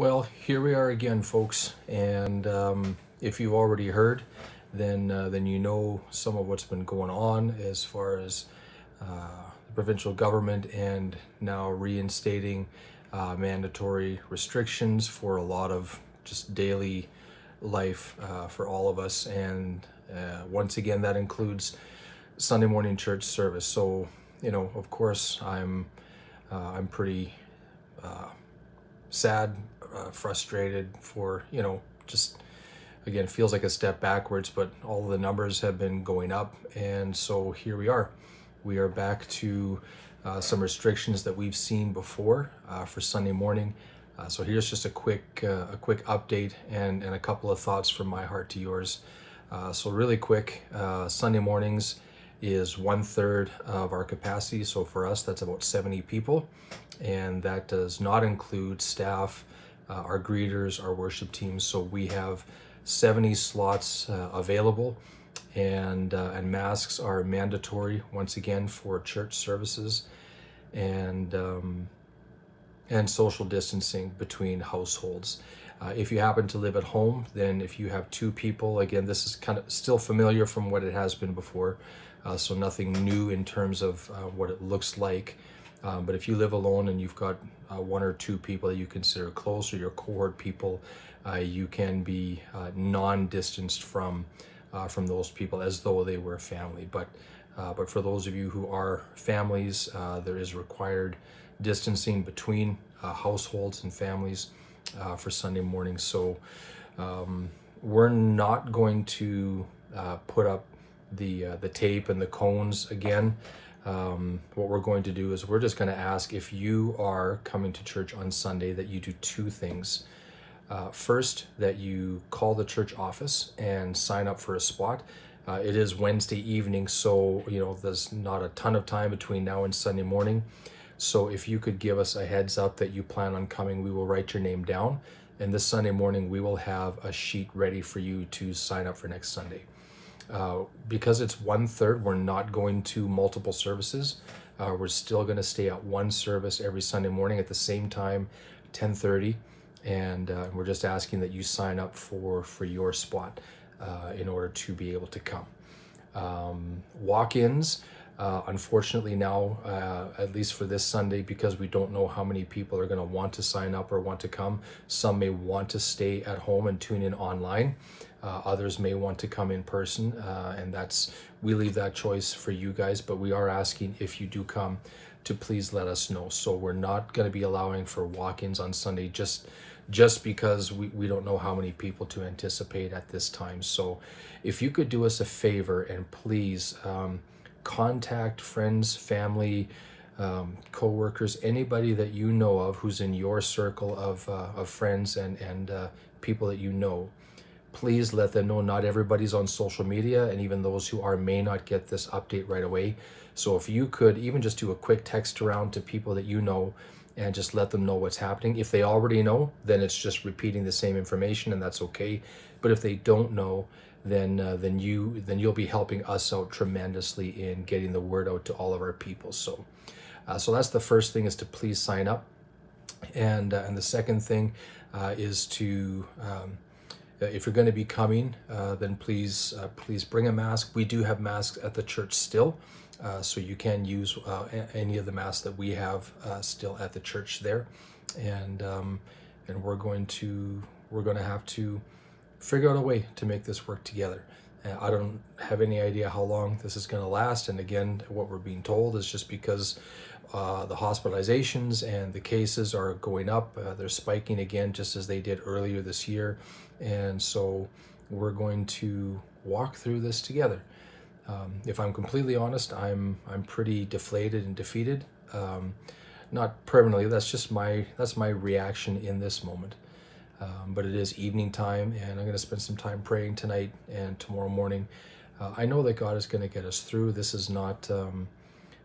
Well, here we are again, folks. And um, if you've already heard, then uh, then you know some of what's been going on as far as uh, the provincial government and now reinstating uh, mandatory restrictions for a lot of just daily life uh, for all of us. And uh, once again, that includes Sunday morning church service. So, you know, of course, I'm uh, I'm pretty sad, uh, frustrated for, you know, just again, feels like a step backwards, but all the numbers have been going up. And so here we are. We are back to uh, some restrictions that we've seen before uh, for Sunday morning. Uh, so here's just a quick uh, a quick update and, and a couple of thoughts from my heart to yours. Uh, so really quick, Sunday mornings is one third of our capacity. So for us, that's about 70 people. And that does not include staff uh, our greeters, our worship teams. So we have 70 slots uh, available, and uh, and masks are mandatory once again for church services, and um, and social distancing between households. Uh, if you happen to live at home, then if you have two people, again, this is kind of still familiar from what it has been before, uh, so nothing new in terms of uh, what it looks like. Um, but if you live alone and you've got uh, one or two people that you consider close or your cohort people, uh, you can be uh, non-distanced from uh, from those people as though they were family. But uh, but for those of you who are families, uh, there is required distancing between households and families for Sunday morning. So um, we're not going to put up the the tape and the cones again um, what we're going to do is we're just going to ask if you are coming to church on Sunday that you do two things. Uh, first, that you call the church office and sign up for a spot. Uh, it is Wednesday evening, so you know there's not a ton of time between now and Sunday morning. So if you could give us a heads up that you plan on coming, we will write your name down. And this Sunday morning, we will have a sheet ready for you to sign up for next Sunday. Uh, because it's one third, we're not going to multiple services. Uh, we're still going to stay at one service every Sunday morning at the same time, 10:30, and uh, we're just asking that you sign up for for your spot uh, in order to be able to come. Um, walk-ins. Uh, unfortunately, now, uh, at least for this Sunday, because we don't know how many people are going to want to sign up or want to come, some may want to stay at home and tune in online. Uh, others may want to come in person, uh, and that's we leave that choice for you guys. But we are asking if you do come to please let us know. So we're not going to be allowing for walk-ins on Sunday just just because we, we don't know how many people to anticipate at this time. So if you could do us a favor and please um, contact friends, family, um, co-workers, anybody that you know of who's in your circle of, uh, of friends and, and uh, people that you know please let them know not everybody's on social media and even those who are may not get this update right away. So if you could even just do a quick text around to people that you know and just let them know what's happening. If they already know then it's just repeating the same information and that's okay. But if they don't know then uh, then you then you'll be helping us out tremendously in getting the word out to all of our people. So uh, so that's the first thing is to please sign up. And uh, and the second thing uh, is to um, if you're going to be coming, uh, then please uh, please bring a mask. We do have masks at the church still, so you can use any of the masks that we have still at the church there, and um, and we're going to we're going to have to figure out a way to make this work together. I don't have any idea how long this is going to last. And again, what we're being told is just because uh, the hospitalizations and the cases are going up. Uh, they're spiking again, just as they did earlier this year. And so we're going to walk through this together. Um, if I'm completely honest, I'm I'm pretty deflated and defeated. Um, not permanently. That's just my that's my reaction in this moment. Um, but it is evening time, and I'm going to spend some time praying tonight and tomorrow morning. Uh, I know that God is going to get us through. This is not um,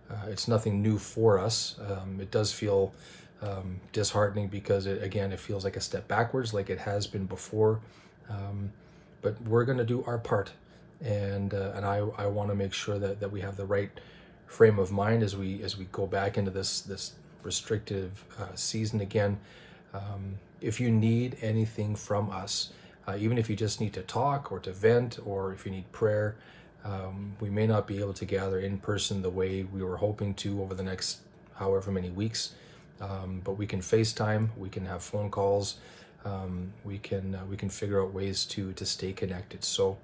uh, it's nothing new for us. Um, it does feel um, disheartening because it, again, it feels like a step backwards, like it has been before. Um, but we're going to do our part, and uh, and I, I want to make sure that, that we have the right frame of mind as we as we go back into this this restrictive uh, season again. Um, if you need anything from us, uh, even if you just need to talk or to vent or if you need prayer, um, we may not be able to gather in person the way we were hoping to over the next however many weeks. Um, but we can FaceTime, we can have phone calls, um, we can uh, we can figure out ways to to stay connected. So,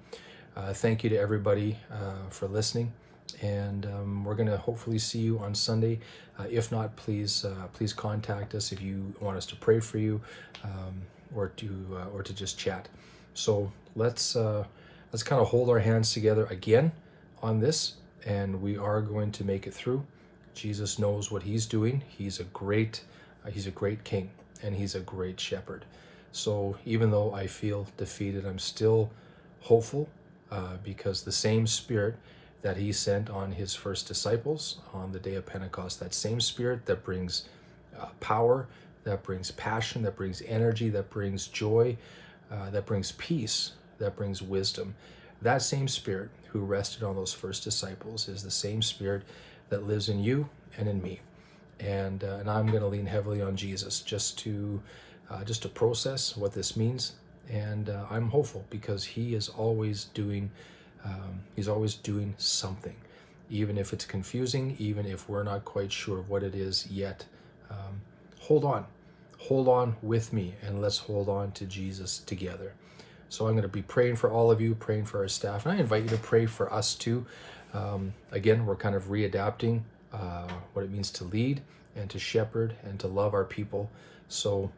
uh, thank you to everybody uh, for listening, and um, we're gonna hopefully see you on Sunday. Uh, if not, please uh, please contact us if you want us to pray for you, um, or to uh, or to just chat. So let's let's kind of hold our hands together again on this, and we are going to make it through. Jesus knows what he's doing. He's a great, uh, he's a great king and he's a great shepherd. So even though I feel defeated, I'm still hopeful uh, because the same spirit that he sent on his first disciples on the day of Pentecost, that same spirit that brings uh, power, that brings passion, that brings energy, that brings joy, uh, that brings peace, that brings wisdom. That same spirit who rested on those first disciples is the same spirit that lives in you and in me. And, uh, and I'm going to lean heavily on Jesus just to uh, just to process what this means. And uh, I'm hopeful because He is always doing um, He's always doing something, even if it's confusing, even if we're not quite sure what it is yet. Um, hold on, hold on with me, and let's hold on to Jesus together. So I'm going to be praying for all of you, praying for our staff, and I invite you to pray for us too. Um, again, we're kind of readapting uh, what it means to lead and to shepherd and to love our people. So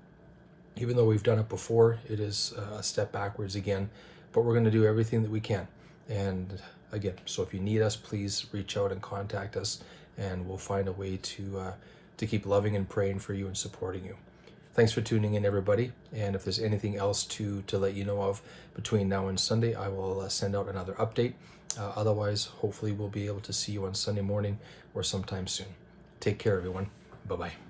even though we've done it before, it is a step backwards again, but we're going to do everything that we can. And again, so if you need us, please reach out and contact us, and we'll find a way to uh, to keep loving and praying for you and supporting you. Thanks for tuning in, everybody. And if there's anything else to to let you know of between now and Sunday, I will uh, send out another update. Uh, otherwise, hopefully, we'll be able to see you on Sunday morning or sometime soon. Take care, everyone. Bye bye.